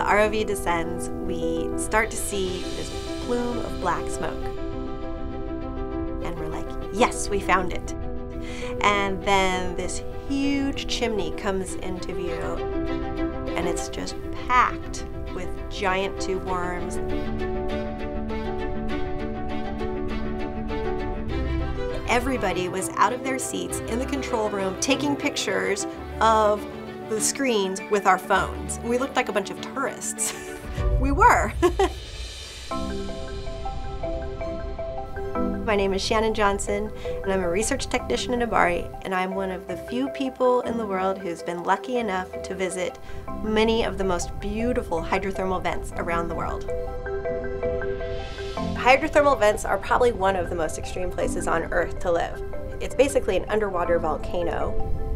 the ROV descends, we start to see this plume of black smoke. And we're like, yes, we found it. And then this huge chimney comes into view, and it's just packed with giant tube worms. Everybody was out of their seats in the control room taking pictures of the screens with our phones. We looked like a bunch of tourists. we were. My name is Shannon Johnson, and I'm a research technician in MBARI, and I'm one of the few people in the world who's been lucky enough to visit many of the most beautiful hydrothermal vents around the world. Hydrothermal vents are probably one of the most extreme places on Earth to live. It's basically an underwater volcano.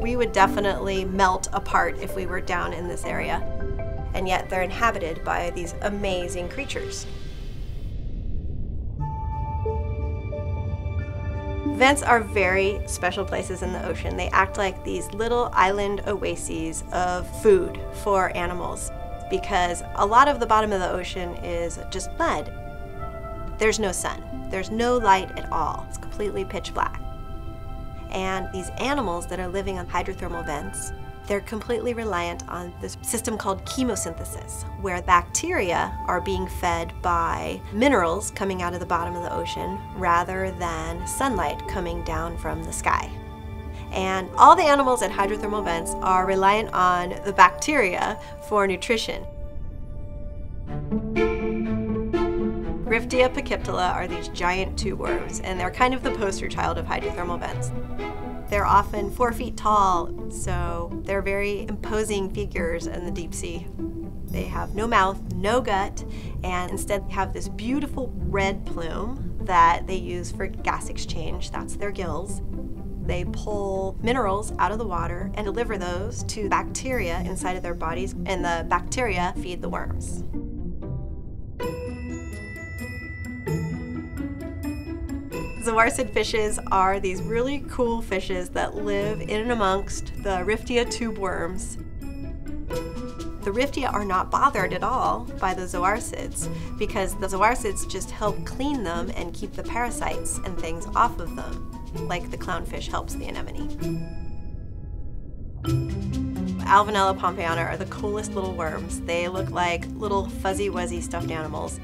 We would definitely melt apart if we were down in this area, and yet they're inhabited by these amazing creatures. Vents are very special places in the ocean. They act like these little island oases of food for animals because a lot of the bottom of the ocean is just mud. There's no sun. There's no light at all. It's completely pitch black. And these animals that are living on hydrothermal vents they're completely reliant on this system called chemosynthesis, where bacteria are being fed by minerals coming out of the bottom of the ocean rather than sunlight coming down from the sky. And all the animals at hydrothermal vents are reliant on the bacteria for nutrition. Riftia pachyptila are these giant tube worms, and they're kind of the poster child of hydrothermal vents. They're often four feet tall, so they're very imposing figures in the deep sea. They have no mouth, no gut, and instead have this beautiful red plume that they use for gas exchange. That's their gills. They pull minerals out of the water and deliver those to bacteria inside of their bodies, and the bacteria feed the worms. Zoarcid fishes are these really cool fishes that live in and amongst the Riftia tube worms. The Riftia are not bothered at all by the zoarcids because the zoarcids just help clean them and keep the parasites and things off of them, like the clownfish helps the anemone. Alvinella pompejana are the coolest little worms. They look like little fuzzy wuzzy stuffed animals.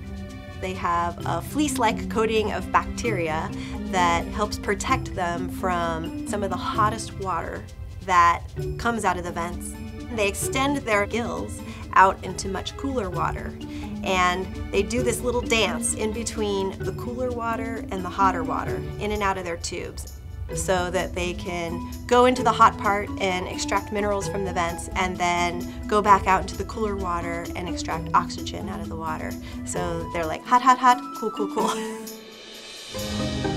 They have a fleece-like coating of bacteria that helps protect them from some of the hottest water that comes out of the vents. They extend their gills out into much cooler water and they do this little dance in between the cooler water and the hotter water in and out of their tubes so that they can go into the hot part and extract minerals from the vents and then go back out into the cooler water and extract oxygen out of the water. So they're like hot, hot, hot, cool, cool, cool.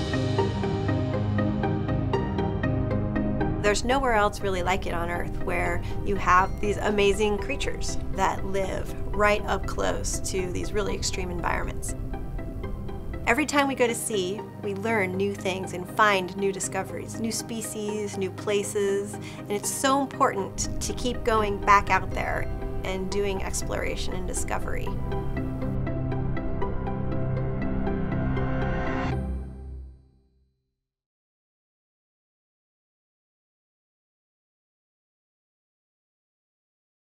There's nowhere else really like it on Earth where you have these amazing creatures that live right up close to these really extreme environments. Every time we go to sea, we learn new things and find new discoveries, new species, new places, and it's so important to keep going back out there and doing exploration and discovery.